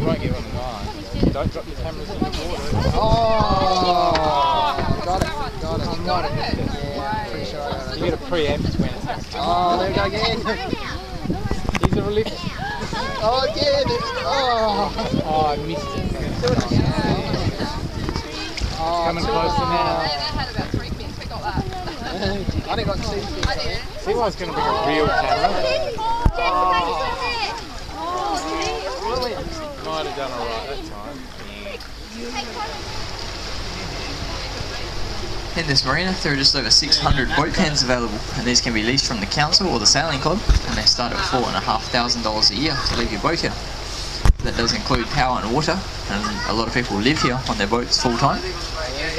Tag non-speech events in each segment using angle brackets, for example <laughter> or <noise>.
You won't get on the line. Don't drop your cameras in the water. Oh, got it, got it. I might have missed it. Yeah, pretty sure I got it. You got to preempt when it's going to come. Oh, there we go again. He's a relief. Oh, again. Oh. Oh, I missed it. Oh, Coming closer now. had about three pins. We got that. <laughs> I didn't got to see I did. See why I was going to bring a real camera? Brilliant. Might have done alright that time. In this marina, there are just over 600 boat pens available, and these can be leased from the council or the sailing club, and they start at four and a half thousand dollars a year to leave your boat here. That does include power and water, and a lot of people live here on their boats full time,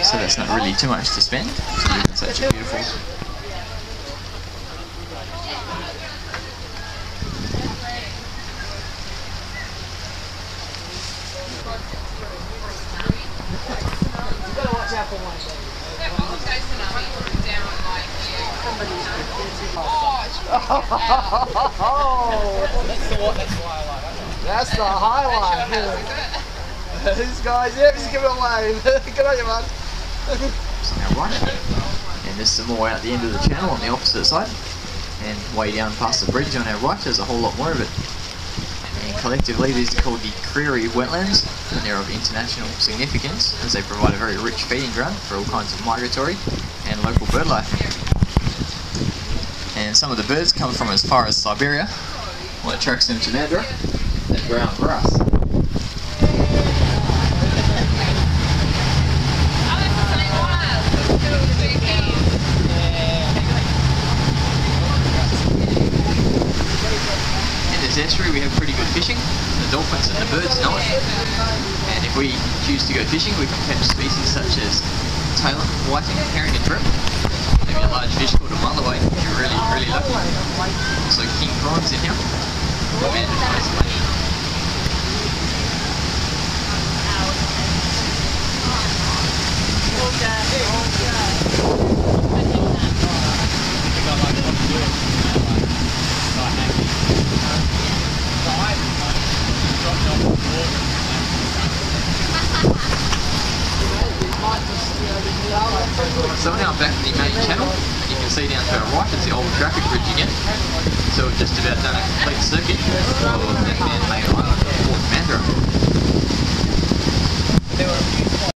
so that's not really too much to spend to live in such a beautiful Oh, That's the what? That's why I like that's the highlight. These guys, yeah, just give it away. <laughs> Good on you, man. Now right, and there's some more out the end of the channel on the opposite side, and way down past the bridge on our right there's a whole lot more of it. And collectively these are called the Creery Wetlands, and they're of international significance as they provide a very rich feeding ground for all kinds of migratory and local bird life. And some of the birds come from as far as Siberia, what attracts them to Mandurah, that brown grass. In this estuary we have pretty good fishing. The dolphins and the birds know it. And if we choose to go fishing we can catch species such as tailor, whiting, herring and shrimp. Maybe a large fish called a mulloway if you're really, really lucky. Also king prawns in here. Manda's basically. So we're now back the main channel, see down to our right is the old traffic bridge again. So we've just about done a complete circuit that man-made